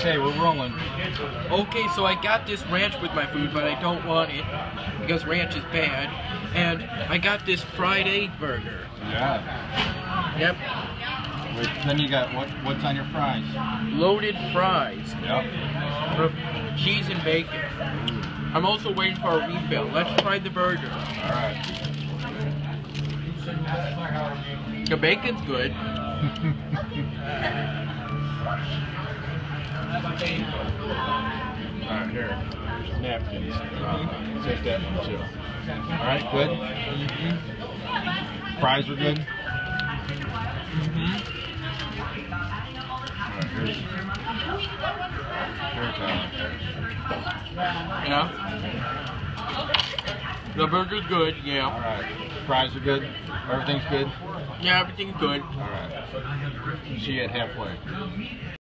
Okay, we're rolling. Okay, so I got this ranch with my food, but I don't want it because ranch is bad. And I got this fried egg burger. Yeah. Yep, Wait, then you got what? What's on your fries? loaded fries, Yep. cheese and bacon. Mm. I'm also waiting for a refill. Let's try the burger. All right. The bacon's good. All right, here. Here's napkins. Uh, take that one too. All right, good. Fries are good. All right, here's. Here's uh, Yeah. The burger's good, yeah. right. Fries are good. Everything's good. Yeah, everything's good. All right. See you at halfway.